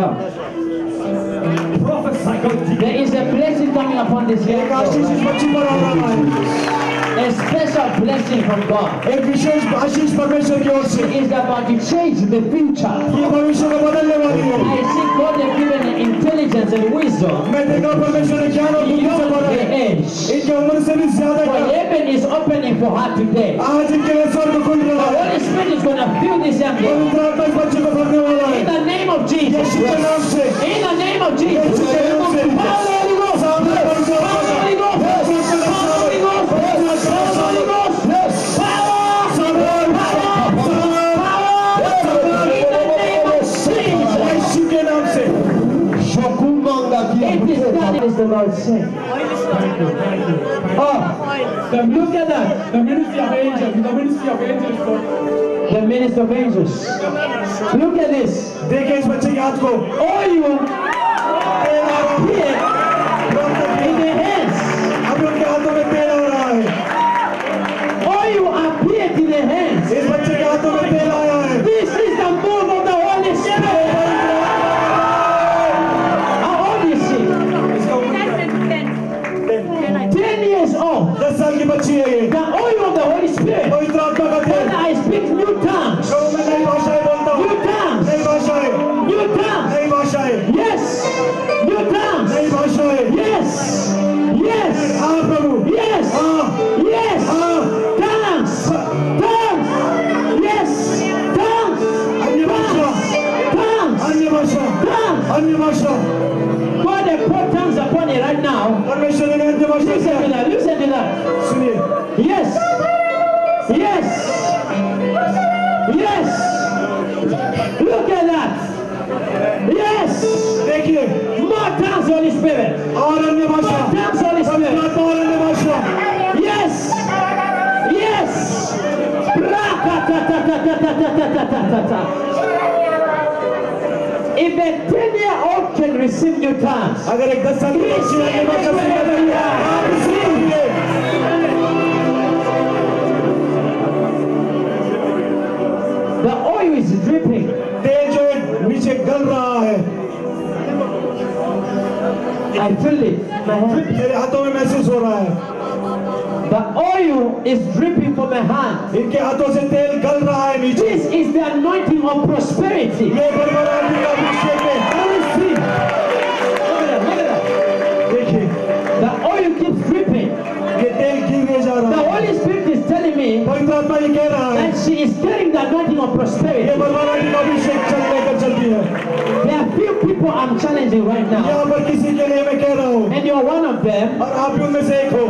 her. There is a blessing coming upon this young girl a special blessing from God. It is about to change the future. I see God has given intelligence and wisdom. The edge. For heaven is opening for her today is going to build this. In the name of Jesus. In the name of Jesus. Yes. It is God is the Lord saying. Oh, the, look at that. The ministry of angels. The ministry of angels. God. The minister of angels. Look at this. देखिए इस बच्चे के हाथ को All you The oil of the Holy Spirit. When I speak new tongues. New tongues. New tongues. Yes. New tongues. Yes. Yes. Yes. Yes. Yes. Upon a Two seconds, two seconds. Yes. Yes. Yes. Look at that. Yes. Thank you. More times, Holy Spirit. More times, Holy Spirit. Yes. Yes. Yes. That 10 year old can receive new tongues. The oil is dripping. तेल जो नीचे गल रहा feel it. The oil is dripping from my hand. इनके हाथों से तेल गल रहा है नीचे This is the anointing of prosperity. ये बरबराती का अभिषेक है I receive. Look at that, look at that. देखिए The oil keeps dripping. ये तेल गिरने जा The रहा है Holy Spirit is telling me पवित्र आत्मा ये कह रहा है that she is carrying the anointing of ये prosperity. बरबराती का अभिषेक चल लेकर चलती है There are few people I'm challenging right now, यहाँ पर किसी के लिए मैं कह रहा हूँ and you're one of them. और आप भी उनमें से एक हो